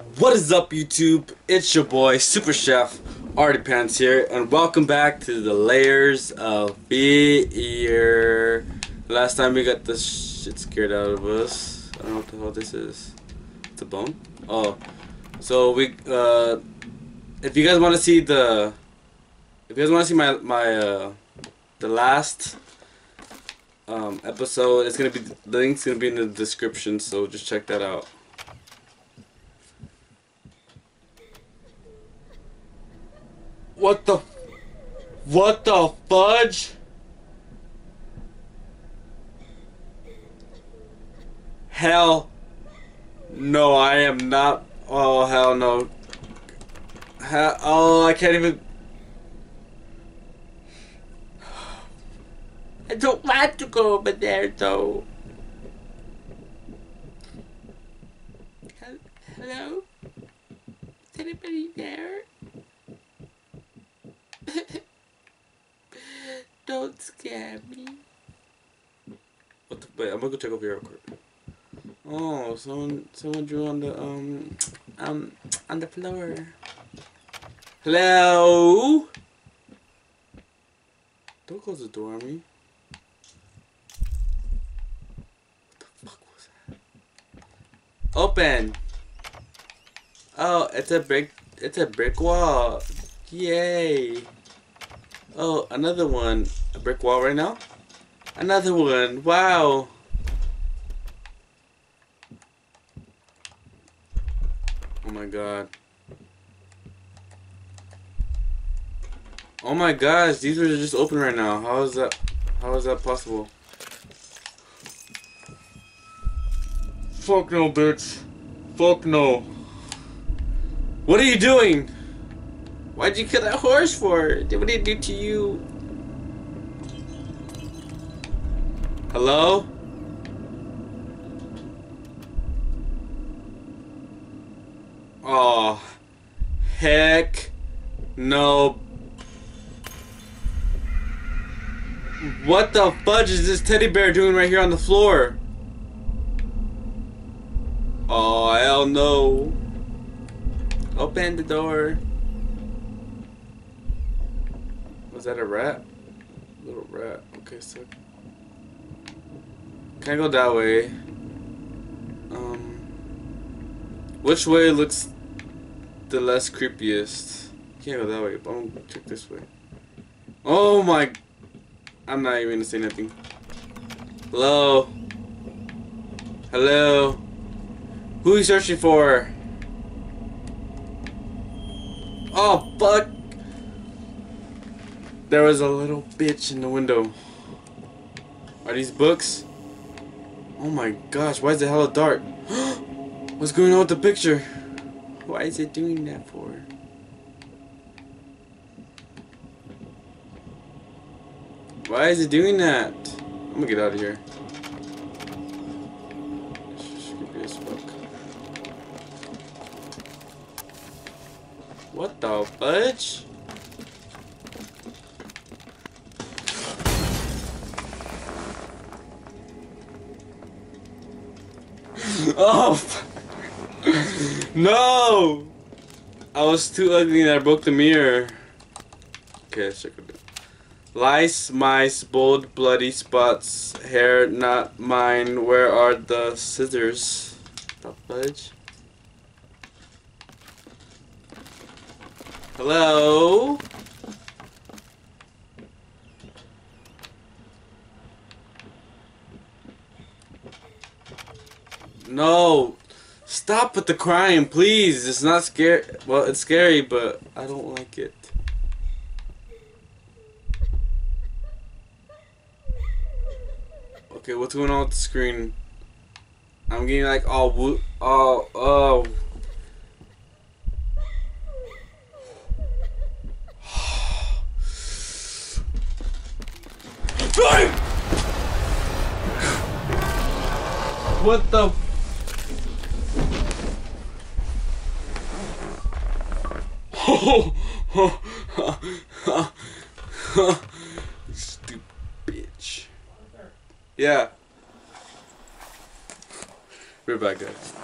What is up, YouTube? It's your boy, Super Chef Arty Pants here, and welcome back to the Layers of Fear. Last time we got the shit scared out of us. I don't know what the hell this is. It's a bone? Oh. So we, uh, if you guys want to see the, if you guys want to see my, my, uh, the last, um, episode, it's gonna be, the link's gonna be in the description, so just check that out. What the? What the fudge? Hell. No, I am not. Oh, hell no. Hell, oh, I can't even. I don't want to go over there, though. Hello? Is anybody there? Don't scare me. What the, wait, I'm gonna go check over here real quick. Oh, someone someone drew on the um um on the floor. Hello? Don't close the door on me. What the fuck was that? Open. Oh, it's a brick it's a brick wall. Yay. Oh, another one. A brick wall right now? Another one. Wow. Oh my god. Oh my gosh, these are just open right now. How is that how is that possible? Fuck no, bitch. Fuck no. What are you doing? Why'd you kill that horse for? What did it do to you? Hello? Oh, heck no. What the fudge is this teddy bear doing right here on the floor? Oh, hell no. Open the door. Was that a rat? Little rat. Okay, so. Can I go that way? Um. Which way looks the less creepiest? Can't go that way, but I'm gonna check this way. Oh my. I'm not even gonna say nothing. Hello? Hello? Who are you searching for? Oh, fuck! There was a little bitch in the window. Are these books? Oh my gosh, why is it hella dark? What's going on with the picture? Why is it doing that for? Why is it doing that? I'm gonna get out of here. What the fudge? No! I was too ugly and I broke the mirror. Okay, check it. Lice, mice, bold, bloody spots, hair not mine. Where are the scissors? The fudge? Hello? No. Stop with the crying, please. It's not scary. Well, it's scary, but I don't like it. Okay, what's going on with the screen? I'm getting like all wo- all oh. What the? Stupid bitch. Yeah. We're back, guys.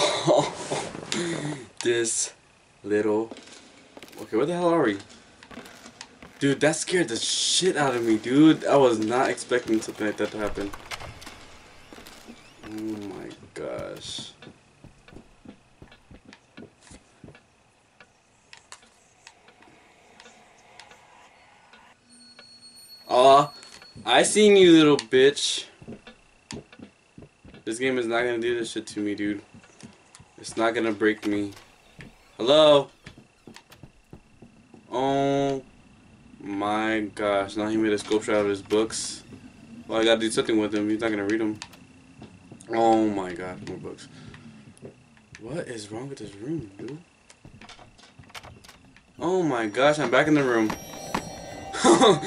Oh, this little. Okay, where the hell are we? Dude, that scared the shit out of me, dude. I was not expecting something like that to happen. Oh my gosh. Aw, I seen you, little bitch. This game is not gonna do this shit to me, dude. It's not gonna break me. Hello? Oh my gosh, now he made a sculpture out of his books. Well, I gotta do something with him. He's not gonna read them. Oh my god, more books. What is wrong with this room, dude? Oh my gosh, I'm back in the room. oh,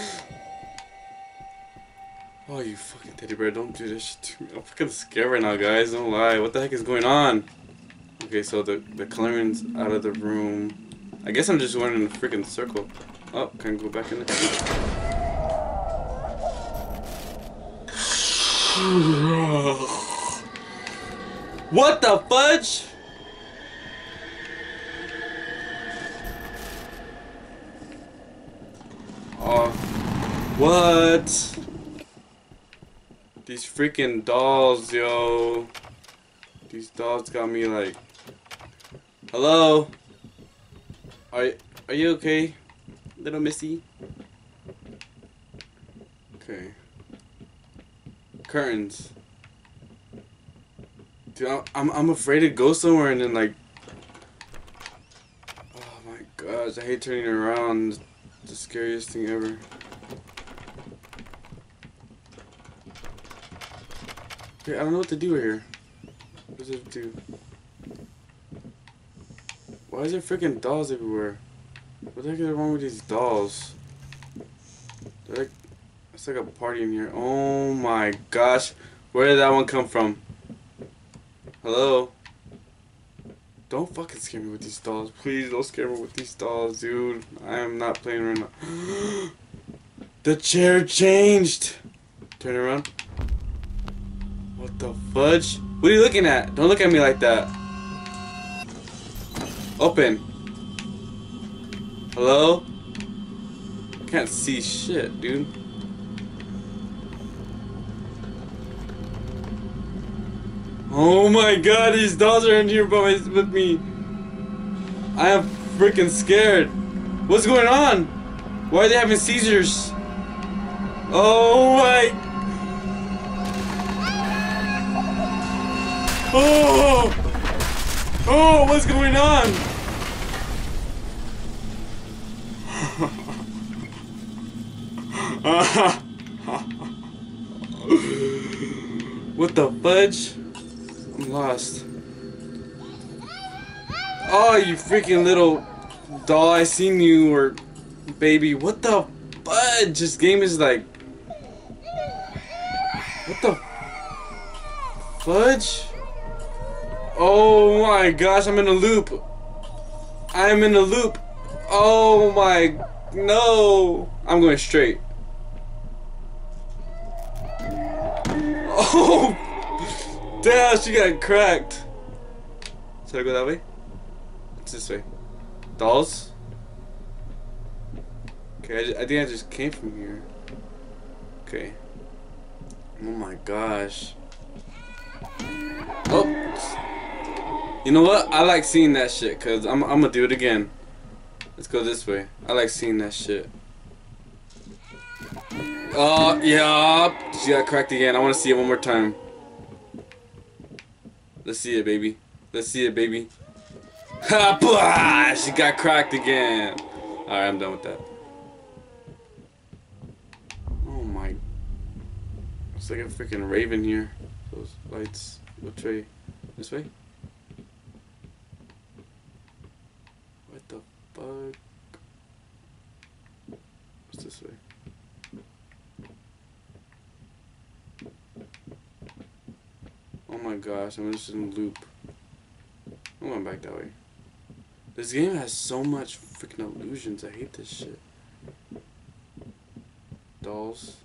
you fucking teddy bear, don't do this shit to me. I'm fucking scared right now, guys. Don't lie. What the heck is going on? Okay, so the, the coloring's out of the room. I guess I'm just running in a freaking circle. Oh, can I go back in there? what the fudge? Oh, what? These freaking dolls, yo. These dolls got me like. Hello? Are, are you okay? little missy. Okay. Curtains. Dude, I'm I'm afraid to go somewhere and then like. Oh my gosh! I hate turning around. The scariest thing ever. Okay, I don't know what to do here. What does it do? Why is there freaking dolls everywhere? What the heck is wrong with these dolls? Like, it's like a party in here. Oh my gosh. Where did that one come from? Hello? Don't fucking scare me with these dolls. Please don't scare me with these dolls, dude. I am not playing right now. the chair changed. Turn around. What the fudge? What are you looking at? Don't look at me like that. Open. Hello? I Can't see shit, dude. Oh my god, these dolls are in here by with me. I am freaking scared. What's going on? Why are they having seizures? Oh my... Oh! Oh, what's going on? what the fudge? I'm lost. Oh, you freaking little doll. I seen you or baby. What the fudge? This game is like. What the fudge? Oh my gosh, I'm in a loop. I'm in a loop. Oh my no! I'm going straight. Oh! Damn, she got cracked. Should I go that way? It's this way. Dolls? Okay, I, just, I think I just came from here. Okay. Oh my gosh. Oh! You know what? I like seeing that shit, because I'm, I'm gonna do it again. Let's go this way. I like seeing that shit. Oh, yeah. She got cracked again. I want to see it one more time. Let's see it, baby. Let's see it, baby. Ha! She got cracked again. Alright, I'm done with that. Oh my. It's like a freaking raven here. Those lights. Which way? This way? What the fuck? What's this way? Oh my gosh, I'm just in loop. I'm going back that way. This game has so much freaking illusions. I hate this shit. Dolls.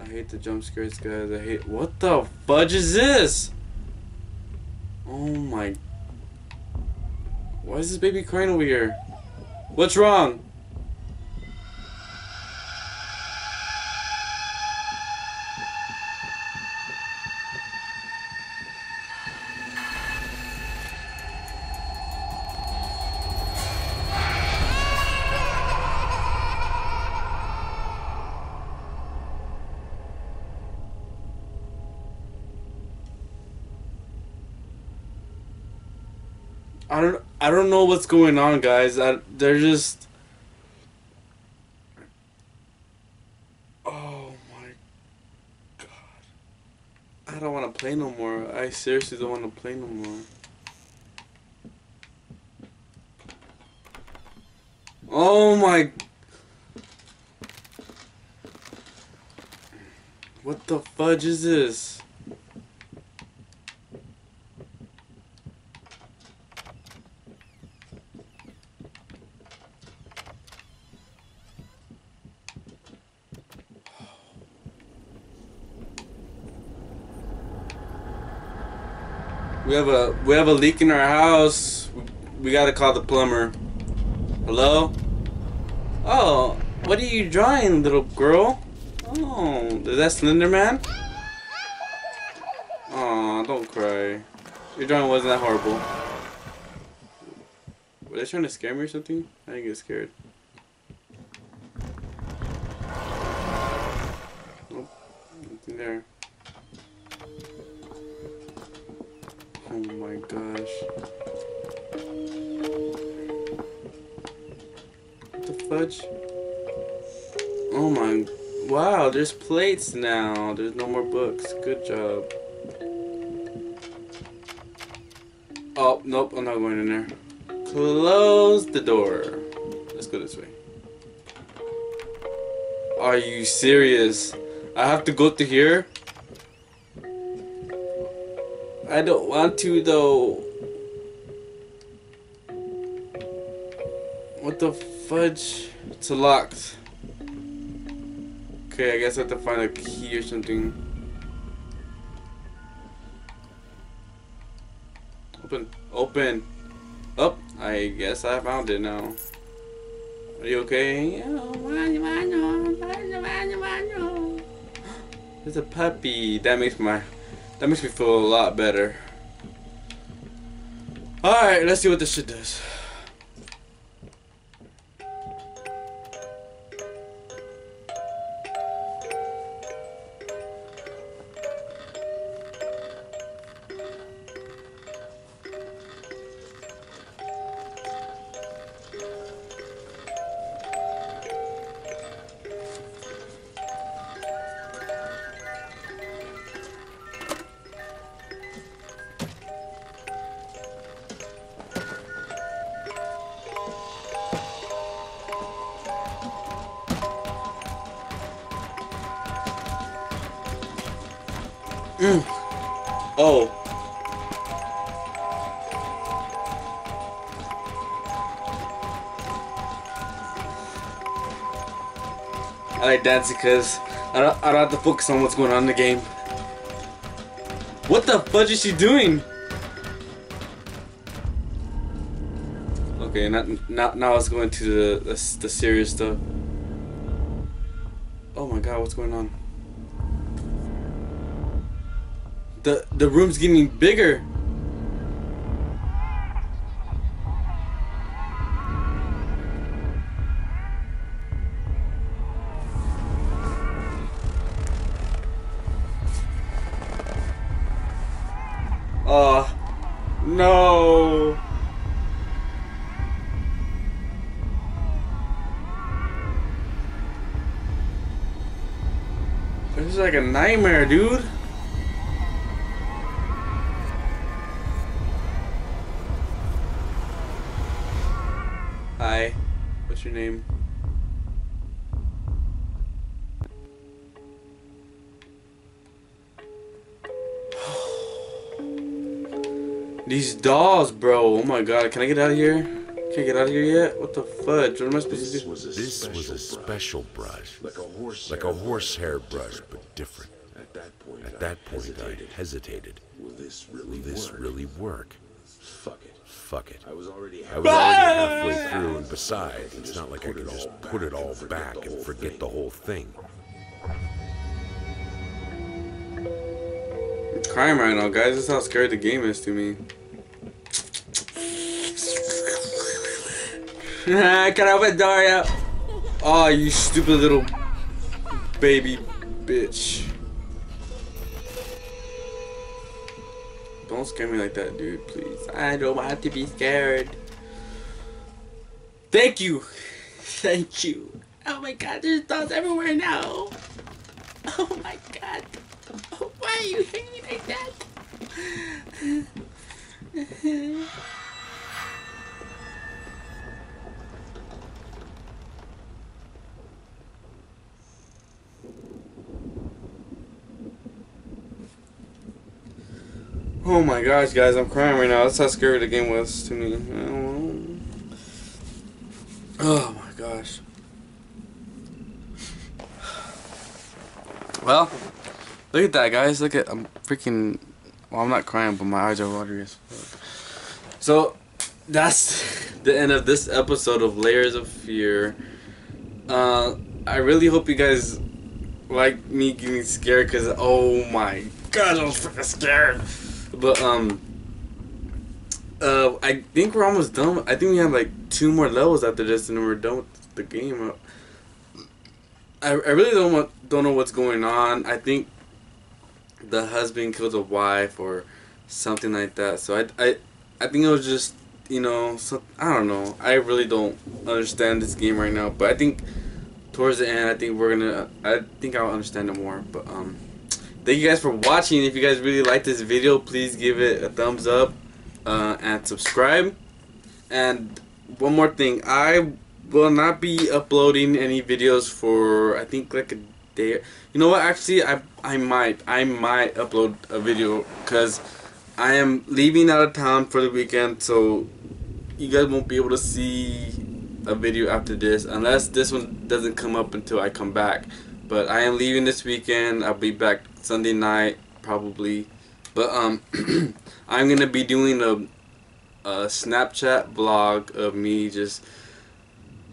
I hate the jump scares, guys. I hate. What the fudge is this? Oh my. Why is this baby crying over here? What's wrong? I don't know what's going on, guys. I, they're just Oh my god. I don't want to play no more. I seriously don't want to play no more. Oh my What the fudge is this? We have a we have a leak in our house. We gotta call the plumber. Hello? Oh, what are you drawing, little girl? Oh, is that Slender Man? Oh, don't cry. Your drawing wasn't that horrible. Were they trying to scare me or something? I didn't get scared. Nope, nothing there. Oh my gosh. What the fudge? Oh my. Wow, there's plates now. There's no more books. Good job. Oh, nope, I'm not going in there. Close the door. Let's go this way. Are you serious? I have to go to here? I don't want to though. What the fudge? It's locked. Okay, I guess I have to find a key or something. Open. Open. Oh, I guess I found it now. Are you okay? There's a puppy. That makes my that makes me feel a lot better. Alright, let's see what this shit does. Oh. I like dancing because I don't, I don't have to focus on what's going on in the game. What the fudge is she doing? Okay, now, now, now it's going to the, the, the serious stuff. Oh my god, what's going on? The the room's getting bigger. Oh, no. This is like a nightmare, dude. What's your name? These dolls, bro. Oh my god. Can I get out of here? Can't get out of here yet? What the fudge? What am I supposed to do? was a This was a special brush, like a horse like a horsehair brush, but different. At that point, At that point, I hesitated. will this Will really this work? really work? Fuck it. Fuck it. I was already I was already halfway through, and besides, it's not like I can just put it all back and forget the whole thing. I'm crying right now, guys. This is how scary the game is to me. Can I open the door yet? Oh, you stupid little baby bitch. Don't scare me like that, dude, please. I don't want to be scared. Thank you. Thank you. Oh my god, there's dolls everywhere now. Oh my god. Why are you hanging like that? Oh my gosh, guys, I'm crying right now. That's how scary the game was to me. Oh my gosh. Well, look at that, guys. Look at I'm freaking. Well, I'm not crying, but my eyes are watery as fuck. So, that's the end of this episode of Layers of Fear. Uh, I really hope you guys like me getting scared, cause oh my god, I was freaking scared. But um, uh, I think we're almost done. I think we have like two more levels after this, and then we're done with the game. I, I really don't want, don't know what's going on. I think the husband killed a wife or something like that. So I, I, I think it was just you know so, I don't know. I really don't understand this game right now. But I think towards the end, I think we're gonna. I think I'll understand it more. But um, thank you guys for watching. If you guys really like this video, please give it a thumbs up uh, and subscribe. And one more thing, I will not be uploading any videos for I think like a day. You know what? Actually, I I might I might upload a video because I am leaving out of town for the weekend, so you guys won't be able to see a video after this unless this one doesn't come up until I come back. But I am leaving this weekend. I'll be back Sunday night probably. But um, I'm gonna be doing a, a Snapchat vlog of me just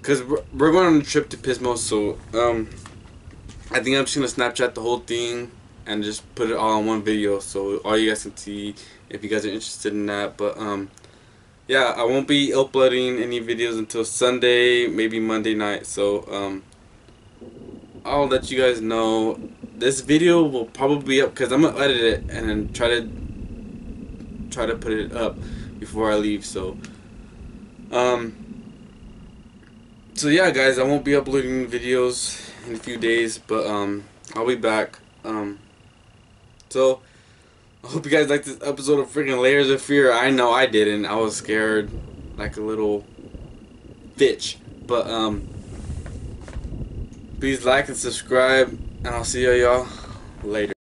because we're, going on a trip to Pismo. So um, I think I'm just gonna Snapchat the whole thing and just put it all in one video so all you guys can see if you guys are interested in that. But um, yeah, I won't be uploading any videos until Sunday, maybe Monday night. So um, I'll let you guys know. This video will probably be up because I'm gonna edit it and then try to try to put it up before I leave. So um, so yeah, guys, I won't be uploading videos in a few days, but um, I'll be back. Um, so I hope you guys liked this episode of freaking Layers of Fear. I know I didn't. I was scared like a little bitch. But um please like and subscribe and I'll see y'all later.